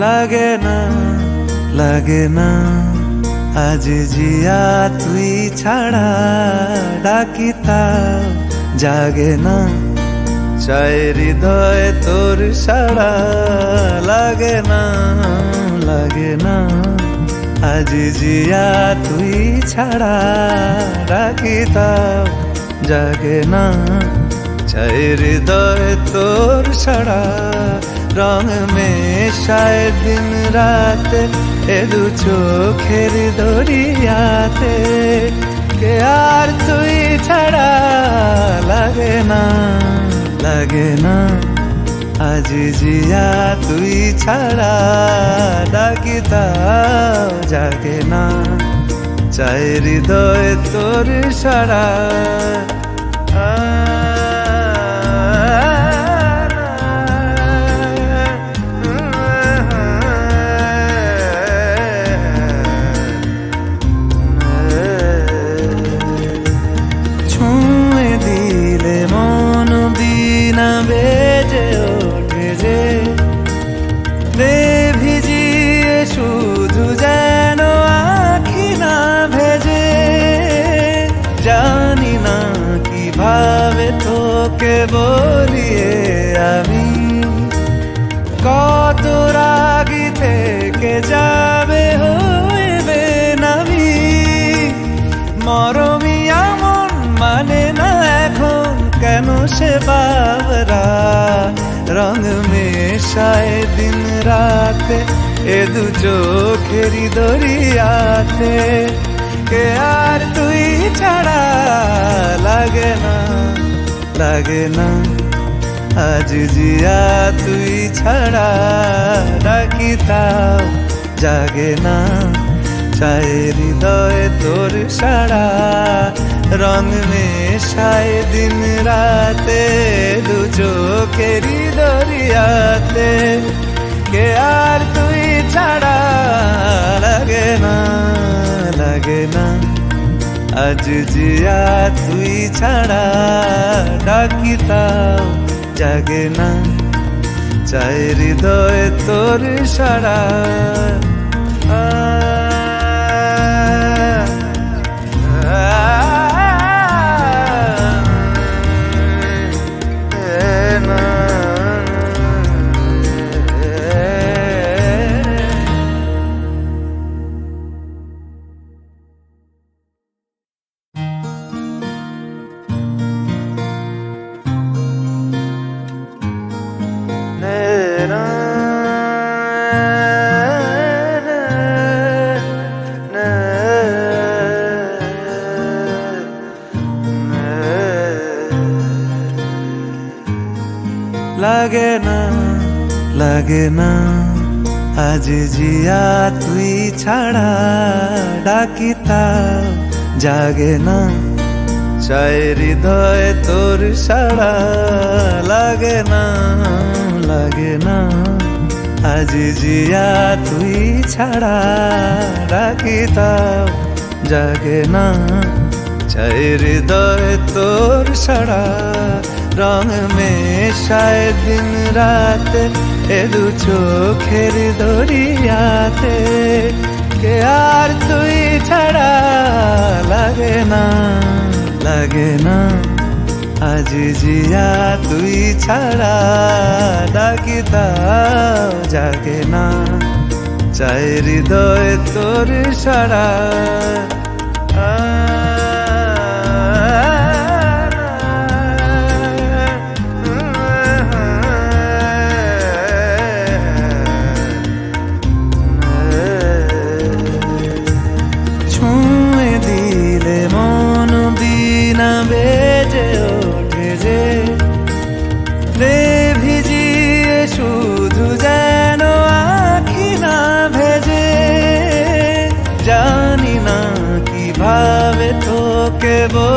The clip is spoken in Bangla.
লাগে না লাগে না। আজ জিয়া তুই ছাড়া ডাকিতা জাগে না। চাই হৃদয় তোর সাড়া, লাগে না লাগে না। আজ জিয়া তুই ছাড়া ডাকিতা জাগে না। চাই হৃদয় তোর সাড়া রং মেশায় দিন রাত এ দু চোখের দরিয়াতে কে আর তুই ছাড়া লাগে না লাগে না। আজ জিয়া তুই ছাড়া ডাকিতা জাগে না। চাই হৃদয় তোর সারা। ছুঁয়ে তোকে বলিয়ে আমি কত রাগি থেকে যাবে হইবে নামি। মরমিয়া মন মানে না এখন কেন সে বাবরা? রং মেশায় দিন রাতে এ দু চোখেরি দরিয়াতে। কে আর তুই ছাড়া লাগে না। আজ জিয়া তুই ছাড়া ডাকিতাও জাগে না। চাই হৃদয় তোর সারা রং মেশায় দিন রাতে দু চোখেরি দরিয়াতে। কে আর তুই ছাড়া? লাগে না লাগে না। আজ জিয়া তুই ছাড়া ডাকিতাম জাগে না। চাই হৃদয় তোর সারা লাগে না লাগে না আজ জিয়া তুই ছাড়া ডাকিতা জাগে না চাই হৃদয় তোর সাড়া লাগে না লাগে না আজ জিয়া তুই ছাড়া ডাকিতা জাগে না চাই হৃদয় তোর সাড়া রং মেশায় দিন রাত, এ দু চোখের দরিয়াতে কে আর তুই ছাড়া লাগে না লাগে না। আজ জিয়া তুই ছাড়া ডাকিতা জাগে না। চাই হৃদয় তোর সারা, আ Ever.